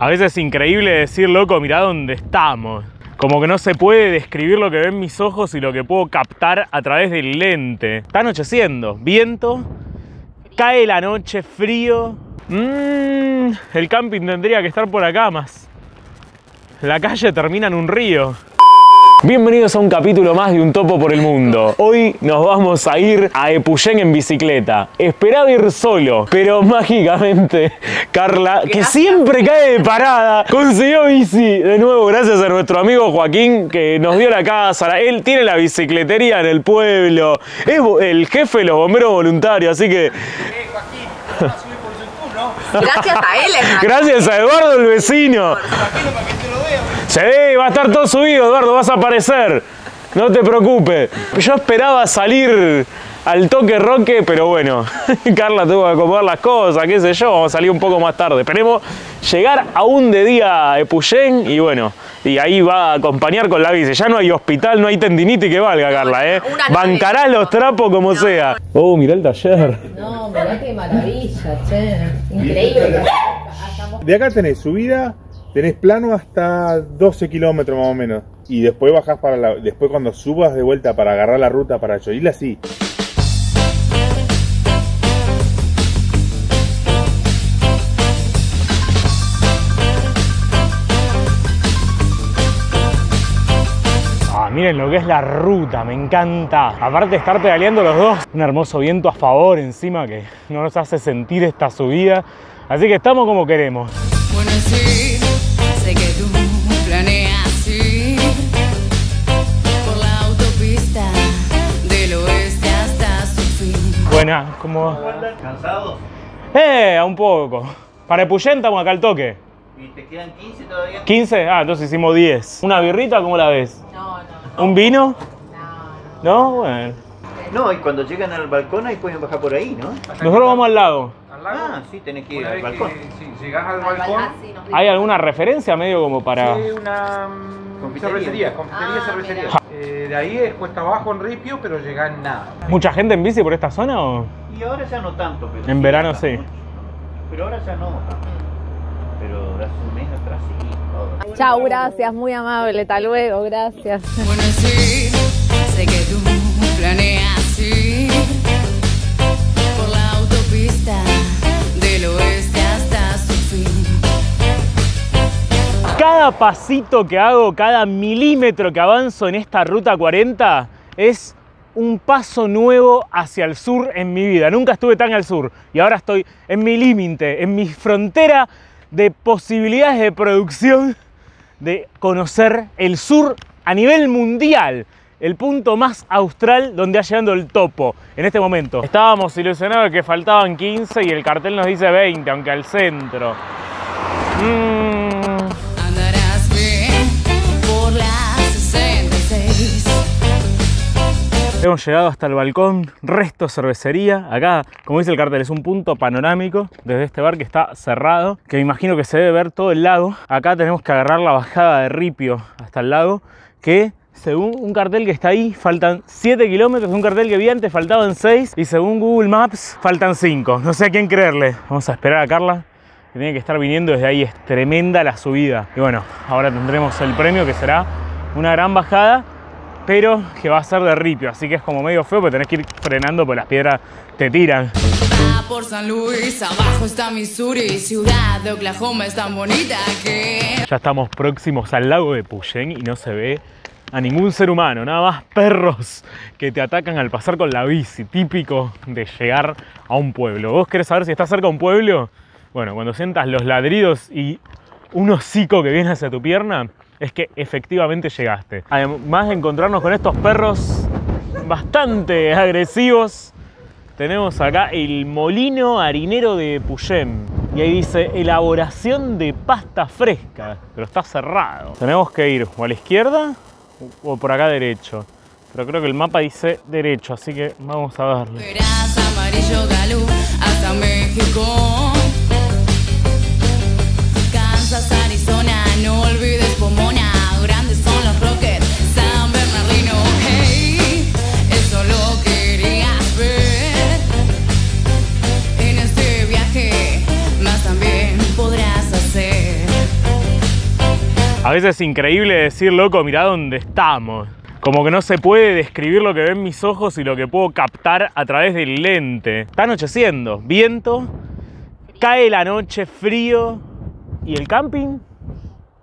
A veces es increíble decir, loco, mirá dónde estamos. Como que no se puede describir lo que ven mis ojos y lo que puedo captar a través del lente. Está anocheciendo, viento, cae la noche, frío. Mmm, el camping tendría que estar por acá más. La calle termina en un río. Bienvenidos a un capítulo más de Un Topo por el Mundo. Hoy nos vamos a ir a Epuyén en bicicleta. Esperaba ir solo, pero mágicamente Carla, que siempre cae de parada, consiguió bici. De nuevo, gracias a nuestro amigo Joaquín que nos dio la casa. Él tiene la bicicletería en el pueblo. Es el jefe de los bomberos voluntarios, así que... Gracias a él. Gracias a Eduardo el vecino. Sí, va a estar todo subido, Eduardo, vas a aparecer. No te preocupes. Yo esperaba salir al toque roque, pero bueno, Carla tuvo que acomodar las cosas, qué sé yo, vamos a salir un poco más tarde. Esperemos llegar aún de día a Epuyén y bueno, y ahí va a acompañar con la bici. Ya no hay hospital, no hay tendinitis que valga, Carla, ¿eh? Bancarás los trapos como sea. Oh, mirá el taller. No, mirá qué maravilla, che. Increíble. De acá tenés subida Tenés plano hasta 12 kilómetros más o menos. Y después bajás para la. Después cuando subas de vuelta para agarrar la ruta para Choila, sí. Ah, miren lo que es la ruta, me encanta. Aparte de estar pedaleando los dos, un hermoso viento a favor encima que no nos hace sentir esta subida. Así que estamos como queremos. Bueno, sí que tú planeas ir por la autopista del oeste hasta su fin. Buena, como. ¿Cansados? Eh, un poco. Para Epuyén estamos acá al toque. ¿Y te quedan 15 todavía? 15, ah, entonces hicimos 10. ¿Una birrita cómo la ves? No, no. ¿Un vino? No. ¿No? Bueno. No, y cuando llegan al balcón ahí pueden bajar por ahí, ¿no? Nosotros vamos al lado. Ah, sí, tenés que ir al balcón. si llegás al balcón. ¿Hay alguna referencia medio como para.? Sí, una mm, cervecería, confitería, ah, cervecería. Eh, de ahí es cuesta abajo en Ripio, pero llega en nada. ¿Mucha gente en bici por esta zona o.? Y ahora ya no tanto, pero. En verano sí. Pero ahora ya no Pero hace un mes atrás sí. Chao, gracias, muy amable, hasta luego, gracias. Bueno, sí, sé que tú planeas ir fin. Cada pasito que hago, cada milímetro que avanzo en esta ruta 40 es un paso nuevo hacia el sur en mi vida. Nunca estuve tan al sur y ahora estoy en mi límite, en mi frontera de posibilidades de producción, de conocer el sur a nivel mundial el punto más austral donde ha llegado el topo en este momento. Estábamos ilusionados de que faltaban 15 y el cartel nos dice 20, aunque al centro. Mm. Hemos llegado hasta el balcón Resto Cervecería. Acá, como dice el cartel, es un punto panorámico desde este bar que está cerrado, que me imagino que se debe ver todo el lago. Acá tenemos que agarrar la bajada de Ripio hasta el lago, que según un cartel que está ahí, faltan 7 kilómetros. Un cartel que vi antes faltaban 6 y según Google Maps faltan 5. No sé a quién creerle. Vamos a esperar a Carla, que tiene que estar viniendo desde ahí. Es tremenda la subida. Y bueno, ahora tendremos el premio que será una gran bajada, pero que va a ser de ripio. Así que es como medio feo, porque tenés que ir frenando porque las piedras te tiran. Por San Luis, abajo está Missouri, ciudad de Oklahoma es tan bonita que... Ya estamos próximos al lago de Puyen y no se ve a ningún ser humano, nada más perros que te atacan al pasar con la bici, típico de llegar a un pueblo. ¿Vos querés saber si estás cerca de un pueblo? Bueno, cuando sientas los ladridos y un hocico que viene hacia tu pierna, es que efectivamente llegaste. Además de encontrarnos con estos perros bastante agresivos, tenemos acá el molino harinero de Puyem. Y ahí dice elaboración de pasta fresca, pero está cerrado. Tenemos que ir o a la izquierda o por acá derecho. Pero creo que el mapa dice derecho, así que vamos a México. A veces es increíble decir, loco, mirá dónde estamos. Como que no se puede describir lo que ven mis ojos y lo que puedo captar a través del lente. Está anocheciendo, viento, cae la noche, frío. ¿Y el camping?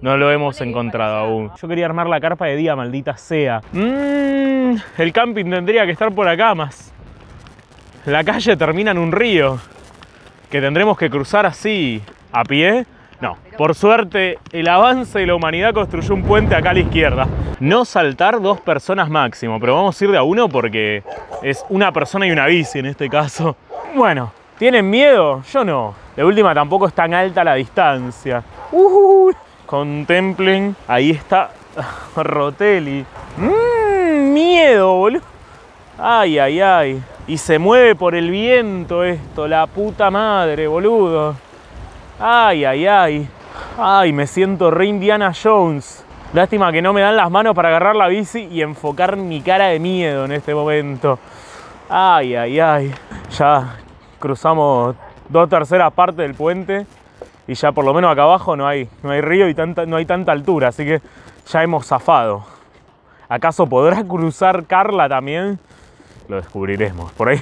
No lo hemos encontrado aún. Yo quería armar la carpa de día, maldita sea. Mmm, el camping tendría que estar por acá más. La calle termina en un río que tendremos que cruzar así, a pie. No, por suerte el avance de la humanidad construyó un puente acá a la izquierda. No saltar dos personas máximo, pero vamos a ir de a uno porque es una persona y una bici en este caso. Bueno, ¿tienen miedo? Yo no. De última tampoco es tan alta la distancia. Uy, contemplen, ahí está Rotelli. Mmm, miedo, boludo. Ay, ay, ay. Y se mueve por el viento esto, la puta madre, boludo. Ay, ay, ay. Ay, me siento re Indiana Jones. Lástima que no me dan las manos para agarrar la bici y enfocar mi cara de miedo en este momento. Ay, ay, ay. Ya cruzamos dos terceras partes del puente y ya por lo menos acá abajo no hay, no hay río y tanta, no hay tanta altura, así que ya hemos zafado. ¿Acaso podrá cruzar Carla también? Lo descubriremos. Por ahí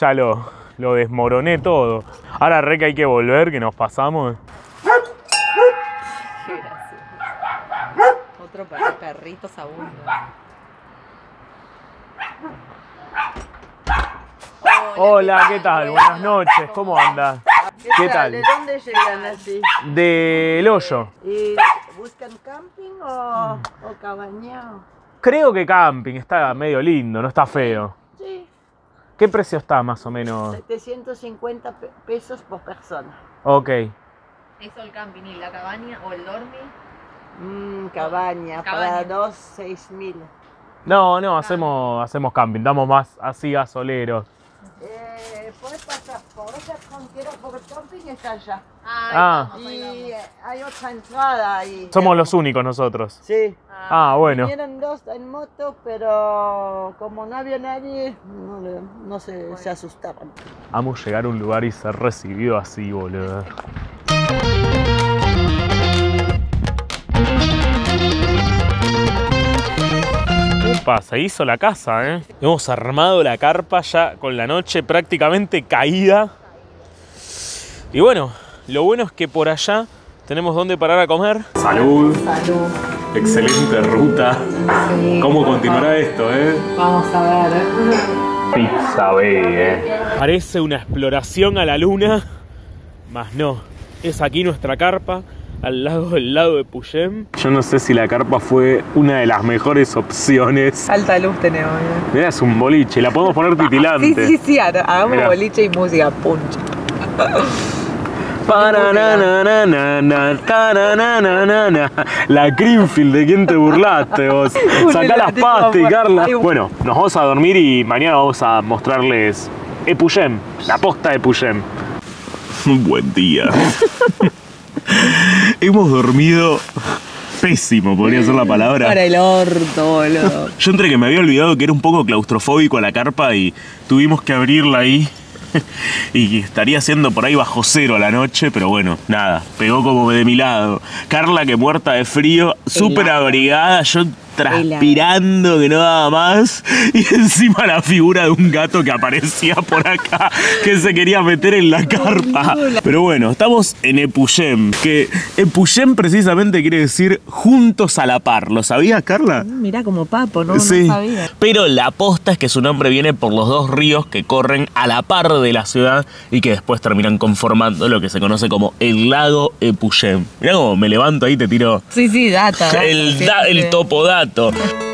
ya lo, lo desmoroné todo. Ahora re que hay que volver, que nos pasamos. Qué gracioso. Otro para perritos abundo. Hola, ¿qué tal? Buenas noches, ¿cómo andas? ¿Qué tal? ¿De dónde llegan así? Del hoyo. ¿Y buscan camping o, o cabañao? Creo que camping, está medio lindo, no está feo. ¿Qué precio está más o menos? 750 pe- pesos por persona. Ok. Eso el camping y la cabaña o el dormi. Mm, cabaña, Cabaña. para dos, seis mil. No, no, hacemos, hacemos camping, damos más así gasoleros. Eh, puedes pasar por esa frontera porque el camping está allá. Ah. Y hay otra entrada ahí. Somos los únicos nosotros. Sí. Ah, bueno. Vinieron dos en moto, pero como no había nadie, no, no se, se asustaron. Amo llegar a un lugar y ser recibido así, boludo. Se hizo la casa, ¿eh? Hemos armado la carpa ya con la noche prácticamente caída. Y bueno, lo bueno es que por allá tenemos donde parar a comer. Salud. Salud. Excelente ruta. Sí. ¿Cómo continuará esto, eh? Vamos a ver. Pizza eh. Parece una exploración a la luna, mas no. Es aquí nuestra carpa, al lado del lado de Puyem. Yo no sé si la carpa fue una de las mejores opciones. Alta luz tenemos. Mira, es un boliche, la podemos poner titilante. Sí, sí, sí, ha- hagamos Mirá. boliche y música, punch. La Greenfield, ¿de quién te burlaste vos? Sacá las pastas, Carla. Bueno, nos vamos a dormir y mañana vamos a mostrarles Epuyem, la posta de Epuyem. Un buen día. Hemos dormido pésimo, podría ser la palabra. Para el orto, boludo. Yo entre que me había olvidado que era un poco claustrofóbico a la carpa y tuvimos que abrirla ahí. Y estaría siendo por ahí bajo cero a la noche, pero bueno, nada, pegó como de mi lado. Carla que muerta de frío, súper abrigada, yo transpirando que no daba más. Y encima la figura de un gato que aparecía por acá, que se quería meter en la carpa. Pero bueno, estamos en Epuyem, que Epuyem precisamente quiere decir juntos a la par. ¿Lo sabías, Carla? Mirá como papo, no, Sí. no sabía. Pero la posta es que su nombre viene por los dos ríos que corren a la par de la ciudad y que después terminan conformando lo que se conoce como el lago Epuyem. Mirá cómo me levanto ahí y te tiro Sí, sí, data. data, el, da- el siempre. Topodato.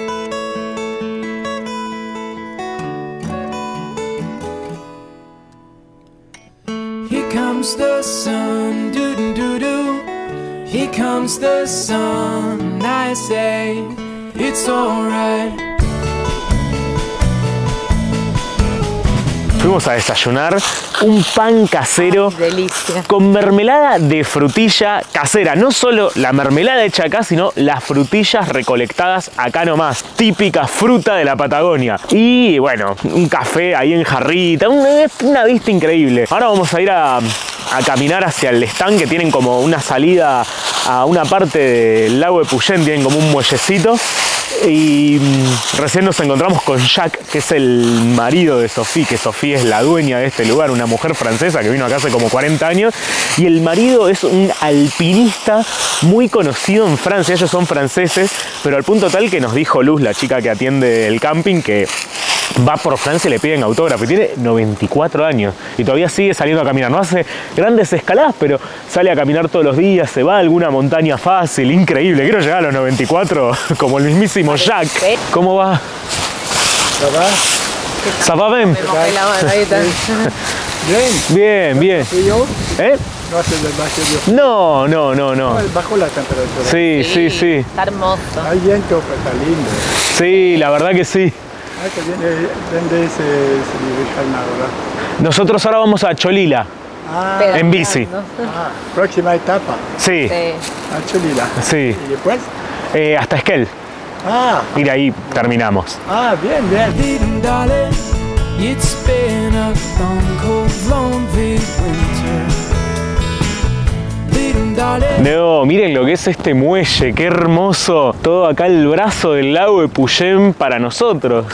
Here comes the sun, doo doo doo doo. Here comes the sun. I say it's alright. Fuimos a desayunar un pan casero Delicia. con mermelada de frutilla casera. No solo la mermelada hecha acá, sino las frutillas recolectadas acá nomás. Típica fruta de la Patagonia. Y bueno, un café ahí en jarrita. Una, una vista increíble. Ahora vamos a ir a, a caminar hacia el stand que tienen como una salida a una parte del lago de Puyén, tienen como un muellecito. Y mm, recién nos encontramos con Jacques, que es el marido de Sophie, que Sophie es la dueña de este lugar, una mujer francesa que vino acá hace como 40 años. Y el marido es un alpinista muy conocido en Francia, ellos son franceses, pero al punto tal que nos dijo Luz, la chica que atiende el camping, que va por Francia y le piden autógrafo. Y tiene 94 años y todavía sigue saliendo a caminar. No hace grandes escaladas, pero sale a caminar todos los días, se va a alguna montaña fácil, increíble. Quiero llegar a los 94 como el mismísimo Jack. ¿Cómo va? ¿Ça va bien? Bien, bien. ¿Eh? No hace demasiado No, no, no, no. Bajo la temperatura. Sí, sí, sí. Está hermoso. Hay viento, pues está lindo. Sí, la verdad que sí. Ah, que viene, ¿dónde se, se dirigen ahora? Nosotros ahora vamos a Cholila, Ah, en bici. ah, próxima etapa, Sí, a Cholila. sí. ¿Y después? Eh, hasta Esquel. Ah, Y de ahí terminamos. ah, bien, bien. It's been a long, cold, lonely winter. Little darling. No, miren lo que es este muelle, qué hermoso. Todo acá el brazo del lago de Puyén para nosotros.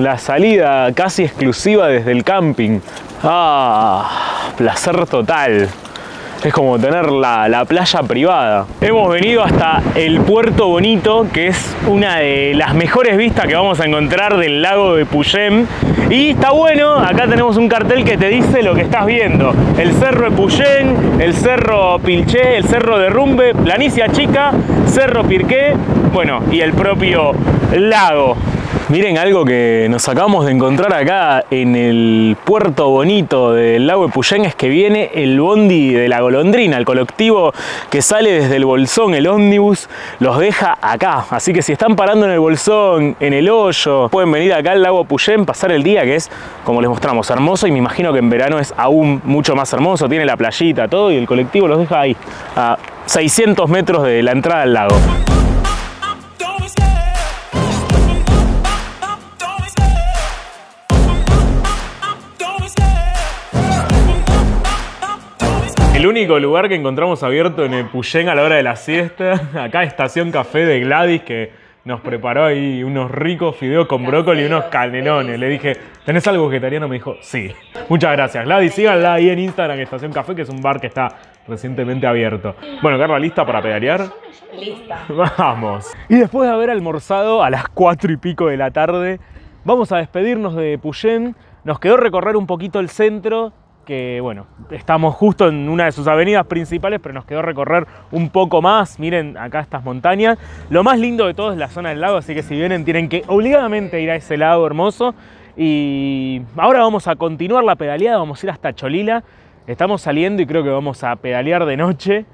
La salida casi exclusiva desde el camping. Ah, placer total. Es como tener la, la playa privada. Hemos venido hasta el Puerto Bonito, que es una de las mejores vistas que vamos a encontrar del lago de Puyén. Y está bueno, acá tenemos un cartel que te dice lo que estás viendo. El Cerro de Puyén, el Cerro Pilché, el Cerro de Rumbe, Planicia Chica, Cerro Pirqué, bueno, y el propio lago. Miren algo que nos acabamos de encontrar acá en el puerto bonito del lago de Puyén es que viene el bondi de la golondrina, el colectivo que sale desde el Bolsón, el ómnibus, los deja acá. Así que si están parando en el Bolsón, en el hoyo, pueden venir acá al lago Puyén, pasar el día que es, como les mostramos, hermoso y me imagino que en verano es aún mucho más hermoso, tiene la playita, todo y el colectivo los deja ahí, a 600 metros de la entrada al lago. El único lugar que encontramos abierto en el Puyén a la hora de la siesta, acá Estación Café de Gladys, que nos preparó ahí unos ricos fideos con brócoli y unos canelones. Le dije, ¿tenés algo vegetariano? Me dijo, sí. Muchas gracias, Gladys. Síganla ahí en Instagram, Estación Café, que es un bar que está recientemente abierto. Bueno, Carla, ¿lista para pedalear? Lista. Vamos. Y después de haber almorzado a las 4 y pico de la tarde, vamos a despedirnos de Puyén. Nos quedó recorrer un poquito el centro, que bueno, estamos justo en una de sus avenidas principales, pero nos quedó recorrer un poco más. Miren acá estas montañas. Lo más lindo de todo es la zona del lago, así que si vienen tienen que obligadamente ir a ese lago hermoso. Y ahora vamos a continuar la pedaleada, vamos a ir hasta Cholila. Estamos saliendo y creo que vamos a pedalear de noche.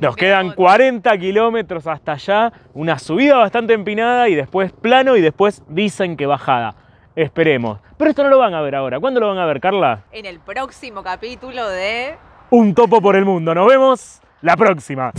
Nos quedan 40 kilómetros hasta allá, una subida bastante empinada y después plano y después dicen que bajada. Esperemos. Pero esto no lo van a ver ahora. ¿Cuándo lo van a ver, Carla? En el próximo capítulo de Un topo por el mundo. Nos vemos la próxima.